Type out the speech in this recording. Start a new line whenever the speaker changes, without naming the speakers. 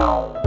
Bye.